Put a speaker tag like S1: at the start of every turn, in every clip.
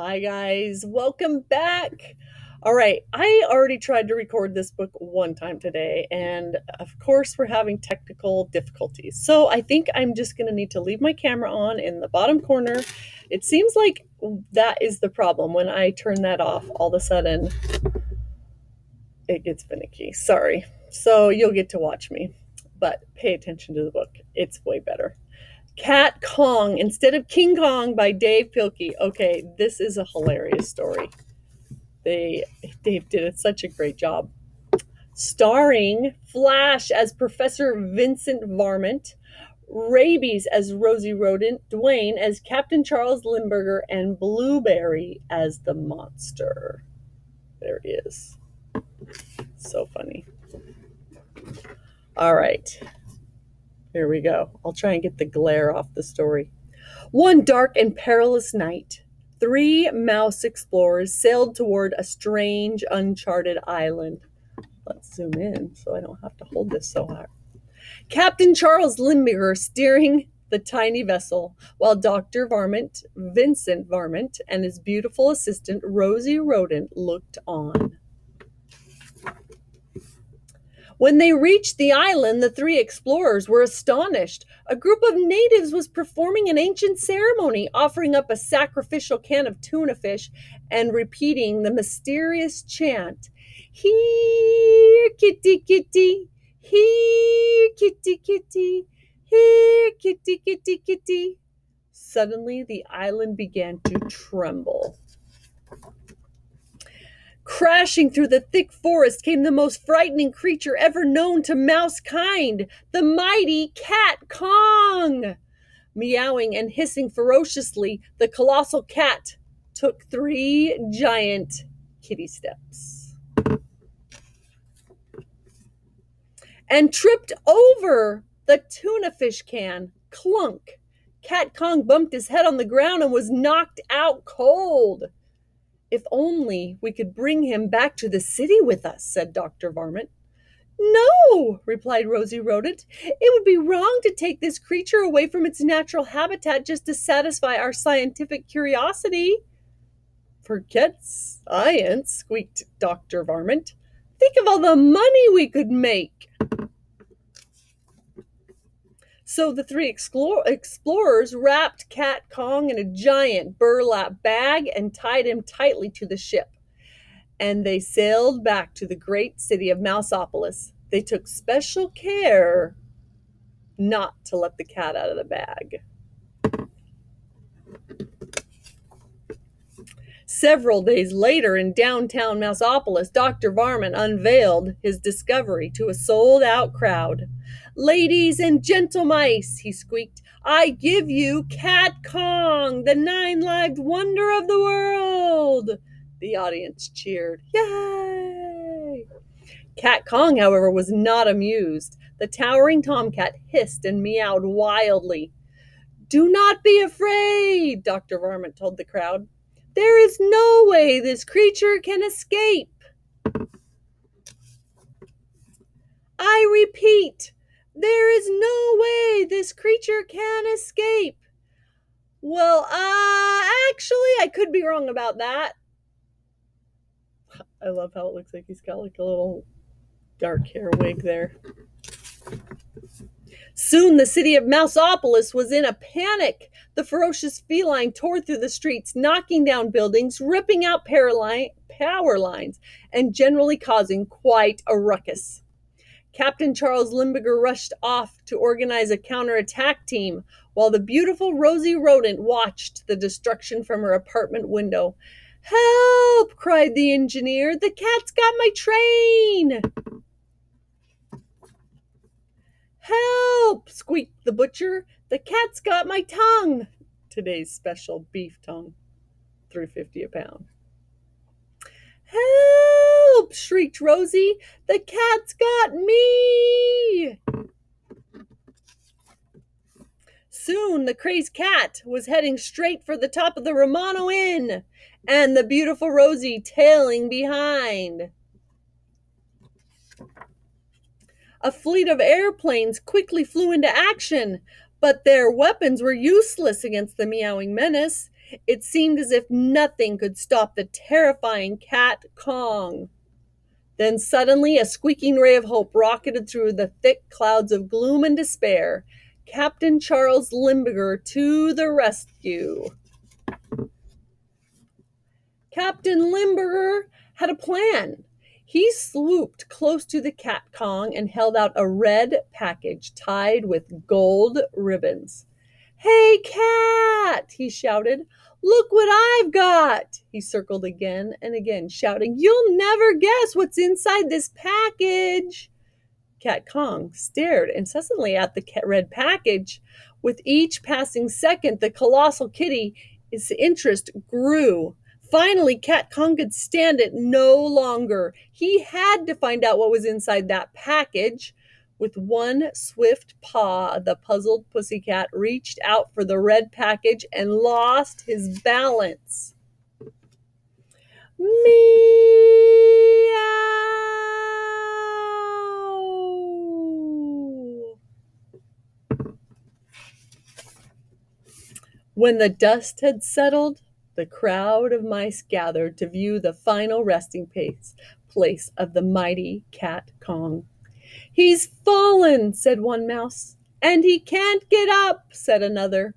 S1: Hi, guys. Welcome back. All right. I already tried to record this book one time today, and of course, we're having technical difficulties. So I think I'm just going to need to leave my camera on in the bottom corner. It seems like that is the problem. When I turn that off, all of a sudden it gets finicky. Sorry. So you'll get to watch me, but pay attention to the book. It's way better. Kat Kong instead of King Kong by Dav Pilkey. Okay, this is a hilarious story. They Dave did it, such a great job. Starring Flash as Professor Vincent Varmint, Rabies as Rosie Rodent, Dwayne as Captain Charles Limburger, and Blueberry as the monster. There he is. So funny. All right. Here we go. I'll try and get the glare off the story. One dark and perilous night, three mouse explorers sailed toward a strange, uncharted island. Let's zoom in so I don't have to hold this so hard. Captain Charles Limburger steering the tiny vessel, while Dr. Varmint, Vincent Varmint, and his beautiful assistant Rosie Rodent looked on. When they reached the island, the three explorers were astonished. A group of natives was performing an ancient ceremony, offering up a sacrificial can of tuna fish and repeating the mysterious chant Here, kitty, kitty, here, kitty, kitty, here, kitty, kitty, kitty. Suddenly, the island began to tremble. Crashing through the thick forest came the most frightening creature ever known to mouse kind, the mighty Kat Kong. Meowing and hissing ferociously, the colossal cat took three giant kitty steps and tripped over the tuna fish can. Clunk. Kat Kong bumped his head on the ground and was knocked out cold. If only we could bring him back to the city with us, said Dr. Varmint. No, replied Rosie Rodent. It would be wrong to take this creature away from its natural habitat just to satisfy our scientific curiosity. Forget science, squeaked Dr. Varmint. Think of all the money we could make. So the three explore- explorers wrapped Kat Kong in a giant burlap bag and tied him tightly to the ship. And they sailed back to the great city of Mousopolis. They took special care not to let the cat out of the bag. Several days later, in downtown Mousopolis, Dr. Varmint unveiled his discovery to a sold out crowd. Ladies and gentle mice, he squeaked, I give you Kat Kong, the nine lived wonder of the world. The audience cheered. Yay! Kat Kong, however, was not amused. The towering tomcat hissed and meowed wildly. Do not be afraid, Dr. Varmint told the crowd. There is no way this creature can escape. I repeat, there is no way this creature can escape. Well, uh, actually, I could be wrong about that. I love how it looks like he's got like a little dark hair wig there. Soon the city of Mousopolis was in a panic. The ferocious feline tore through the streets, knocking down buildings, ripping out power lines, and generally causing quite a ruckus. Captain Charles Limburger rushed off to organize a counterattack team, while the beautiful Rosie Rodent watched the destruction from her apartment window. Help! cried the engineer. The cat's got my train! Help! squeaked the butcher. The cat's got my tongue. Today's special beef tongue. 350 a pound. Help! shrieked Rosie. The cat's got me! Soon the crazed cat was heading straight for the top of the Romano Inn, and the beautiful Rosie tailing behind. A fleet of airplanes quickly flew into action, but their weapons were useless against the meowing menace. It seemed as if nothing could stop the terrifying Kat Kong. Then suddenly a squeaking ray of hope rocketed through the thick clouds of gloom and despair. Captain Charles Limburger to the rescue. Captain Limburger had a plan. He swooped close to the Kat Kong and held out a red package tied with gold ribbons. Hey, cat! he shouted. Look what I've got! He circled again and again, shouting, You'll never guess what's inside this package! Kat Kong stared incessantly at the red package. With each passing second, the colossal kitty, interest grew. Finally, Kat Kong could stand it no longer. He had to find out what was inside that package. With one swift paw, the puzzled pussycat reached out for the red package and lost his balance. Meow! When the dust had settled, the crowd of mice gathered to view the final resting place, place of the mighty Kat Kong. He's fallen, said one mouse. And he can't get up, said another.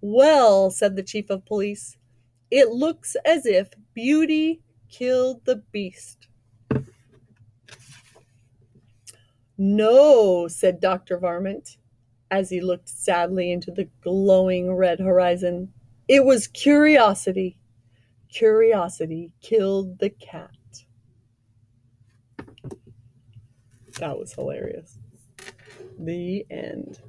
S1: Well, said the chief of police, it looks as if beauty killed the beast. No, said Dr. Varmint, as he looked sadly into the glowing red horizon. It was curiosity. Curiosity killed the cat. That was hilarious. The end.